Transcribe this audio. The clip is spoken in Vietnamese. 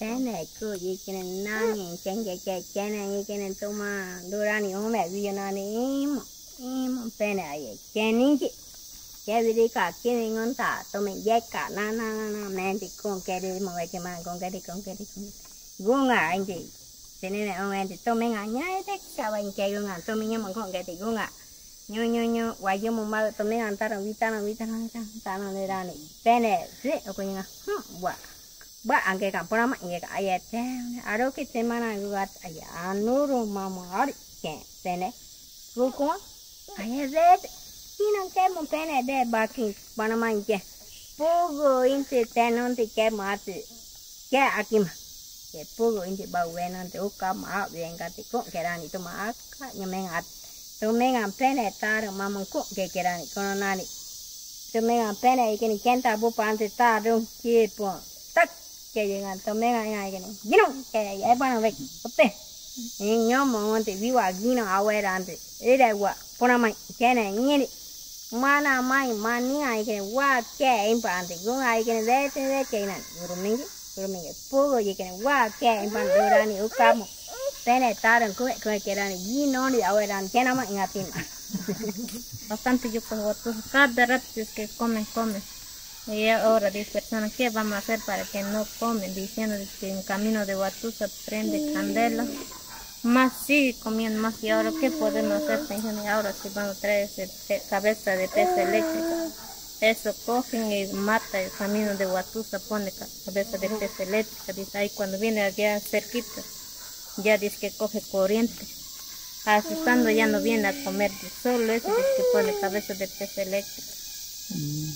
cái này cứ gì cho nên nó nhìn chán chạy chạy cái này cái này tôi mà đưa ra thì không mẹ vì nó này em em bên này chán này chứ. Cái gì đi cả cái này ngon ta tôi mình dạy cả na na na na. Mẹ thì con cái đi mà cho mà, con cái đi, con cái đi, con gương à anh chị. Cho nên là ông em thì tôi mình ngại, nhái thế cả anh cái gương à? Tôi mình nhắm mà con cái thì gương à. Nyo nyo nyo why yo mo ma to me antara vita na vita na ta ta na le ra ni bene zi o ko nga wow ba angge ka pura ma ye ka ye te aro ki te mana gu ga ta ari ke te ne ru ko a ze te ki ke mo pe ne de ba ki pana ma ye po go in te te non te ke ma te ke a ki ma ke po go in te ba we non te o ka ma we te ko ke to ma ka nya me to me pe ne ko ke ke ra ni to me ga pe ne ken ta bu pan te ta Tak ke yenga tumenga nga ikeni. Gino ke ya pa no vek. Ope. Nyo mo monte viwa gino awera ante. Ere wa pona mai kene ngini. Mana mai mani ai ke wa ke impante. Gunga ikeni vete vete nan. Gurumingi. Gurumingi. Pugo ikeni wa ke impante durani ukamo. Pene taran kue kue keran y no ni aweran que no me ngatim. Bastante yo pues votos cada rato es que comen, comen. Y ahora dice personas, ¿qué vamos a hacer para que no comen? Diciendo que en camino de Huatusa prende candela. Más sigue comiendo más. ¿Y ahora qué podemos hacer? Y ahora si van a traer ese cabeza de pez eléctrica. Eso cogen y mata el camino de Huatusa, pone cabeza de pez eléctrica. Dice ahí cuando viene allá cerquita ya dice que coge corriente. Asustando ya no viene a comer, solo eso es que pone cabeza de pez eléctrico. Mm.